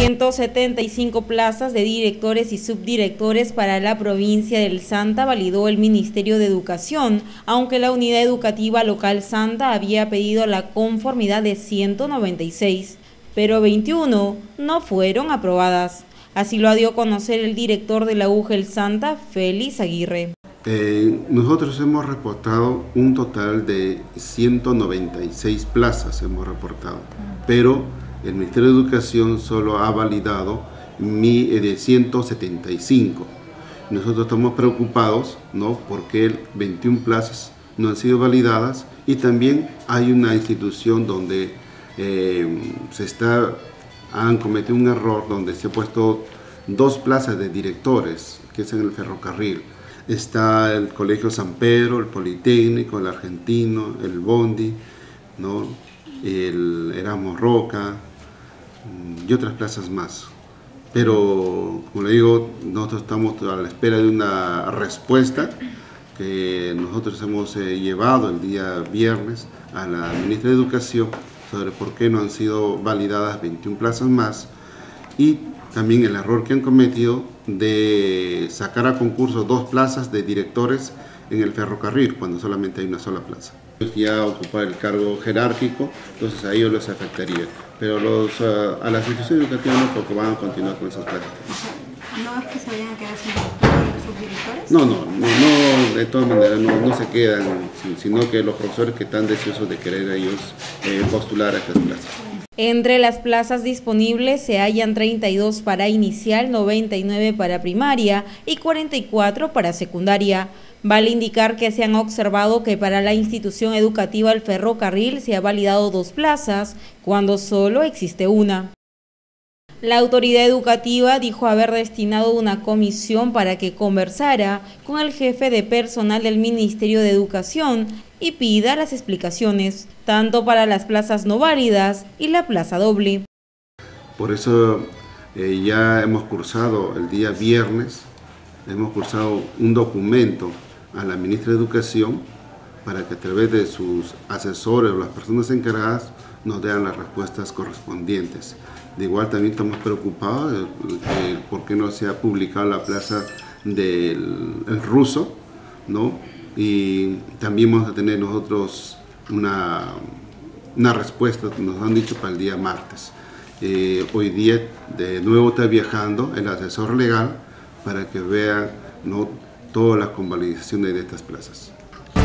175 plazas de directores y subdirectores para la provincia del Santa validó el Ministerio de Educación, aunque la unidad educativa local Santa había pedido la conformidad de 196, pero 21 no fueron aprobadas. Así lo dio a conocer el director de la UGEL Santa, Félix Aguirre. Eh, nosotros hemos reportado un total de 196 plazas, hemos reportado, pero el Ministerio de Educación solo ha validado eh, de 175. Nosotros estamos preocupados ¿no? porque 21 plazas no han sido validadas y también hay una institución donde eh, se está, han cometido un error donde se ha puesto dos plazas de directores, que es en el ferrocarril. Está el Colegio San Pedro, el Politécnico, el Argentino, el Bondi, el Erasmus Roca, y otras plazas más. Pero, como le digo, nosotros estamos a la espera de una respuesta que nosotros hemos eh, llevado el día viernes a la ministra de Educación sobre por qué no han sido validadas 21 plazas más y también el error que han cometido de sacar a concurso dos plazas de directores en el ferrocarril cuando solamente hay una sola plaza. Ya ocupar el cargo jerárquico, entonces a ellos les afectaría pero los, uh, a las instituciones educativas no, porque van a continuar con esas prácticas. ¿No es que se vayan a quedar sin subdirectores? No, no, no, no, de todas maneras no, se quedan, sino que los profesores que están deseosos de querer ellos eh, postular a estas plazas. Entre las plazas disponibles se hallan 32 para inicial, 99 para primaria y 44 para secundaria. Vale indicar que se han observado que para la institución educativa El Ferrocarril se ha validado dos plazas, cuando solo existe una. La autoridad educativa dijo haber destinado una comisión para que conversara con el jefe de personal del Ministerio de Educación y pida las explicaciones, tanto para las plazas no válidas y la plaza doble. Por eso eh, ya hemos cursado el día viernes, hemos cursado un documento a la ministra de Educación para que a través de sus asesores o las personas encargadas nos den las respuestas correspondientes. De igual también estamos preocupados de, por qué no se ha publicado la plaza del ruso, ¿no? Y también vamos a tener nosotros una, una respuesta, nos han dicho para el día martes. Eh, hoy día de nuevo está viajando el asesor legal para que vean ¿no? todas las convalidaciones de estas plazas.